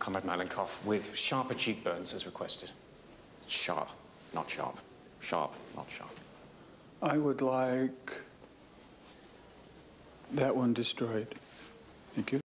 Comrade Malenkov, with sharper cheekbones as requested. Sharp, not sharp. Sharp, not sharp. I would like that one destroyed. Thank you.